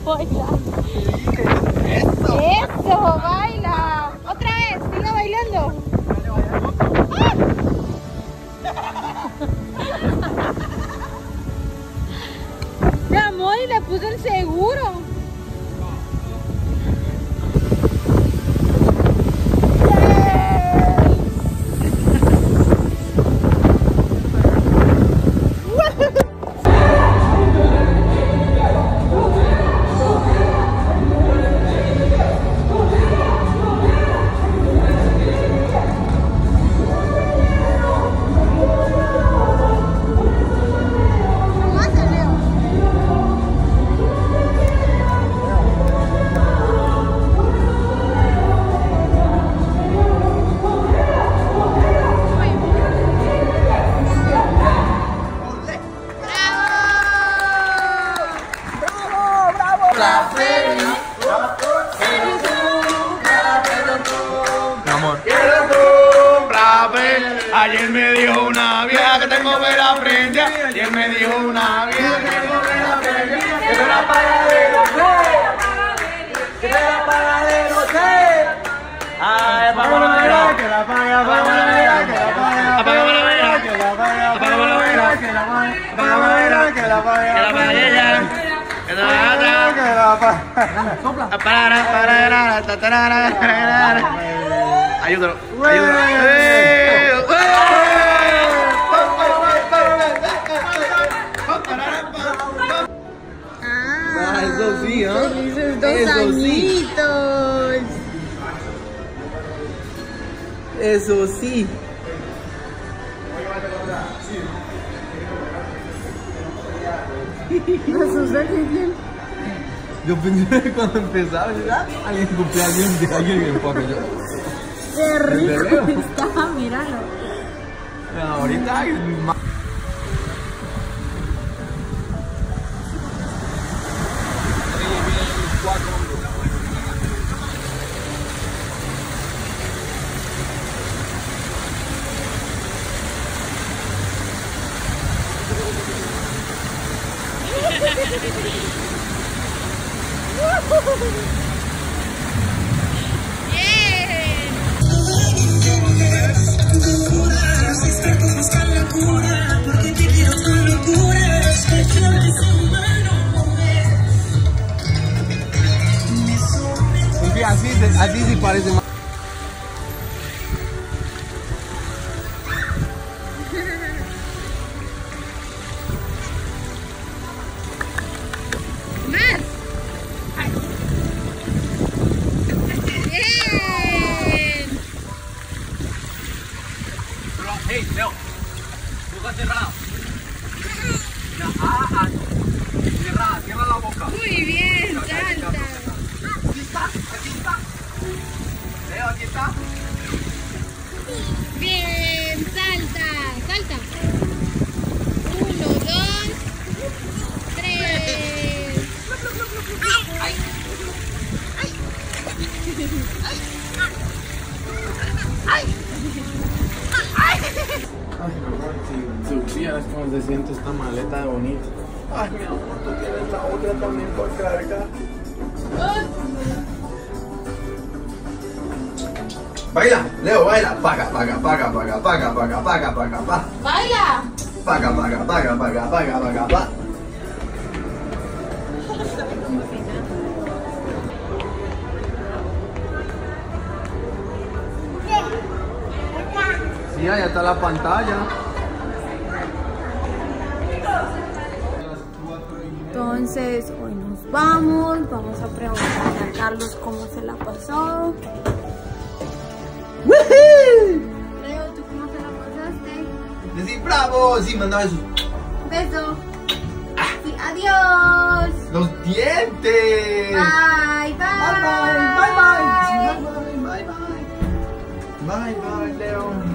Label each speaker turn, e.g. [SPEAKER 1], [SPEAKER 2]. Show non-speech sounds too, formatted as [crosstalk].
[SPEAKER 1] Está bailando. Eso, baila. Otra vez, siga bailando. [laughs] Mi amor, y le puso el seguro.
[SPEAKER 2] Ayer me dijo una vieja que tengo vela frente. Ayer me dijo una vieja que tengo vela frente. Que me la paga de los Que me la paga de los Ay, vela. Que la paga, apagamos la vela. Que la paga, apagamos la vela. Que la paga, apagamos la vela. Que la paga, apagamos la vela. Que la paga, que la paga ella. Que la paga. Sopla. Ayúdalo, ayúdalo. ¡Eh!
[SPEAKER 3] Ah, eso sí.
[SPEAKER 1] Felices dos
[SPEAKER 3] Eso sí.
[SPEAKER 1] añitos.
[SPEAKER 3] Eso sí.
[SPEAKER 1] Qué bien.
[SPEAKER 3] Yo pensé que [laughs] cuando empezaba, ah, alguien cumpleaños de alguien en poco. Yo,
[SPEAKER 1] Qué rico está, míralo.
[SPEAKER 3] "Ah, ahorita hay más. Así, así sí parece. Más. Ay, mi amor, si supieras cómo se siente esta maleta de bonita. Ay, mi amor, tú tienes la otra también por cargar. Baila, Leo, baila. Paga, paga, paga, paga, paga, paga, paga, paga, paga.
[SPEAKER 1] Baila.
[SPEAKER 3] Paga, paga, paga, paga, paga, paga, paga. Ya está la pantalla.
[SPEAKER 1] Entonces, hoy nos vamos. Vamos a preguntar a Carlos cómo se la pasó. Leo, ¿tú cómo te la pasaste?
[SPEAKER 3] Decir bravo, sí, mandaba eso.
[SPEAKER 1] Beso. Ah. Sí, adiós.
[SPEAKER 2] Los dientes.
[SPEAKER 1] Bye, Bye,
[SPEAKER 2] bye. Bye, bye, bye, bye. Bye, bye, bye, bye, bye Leo.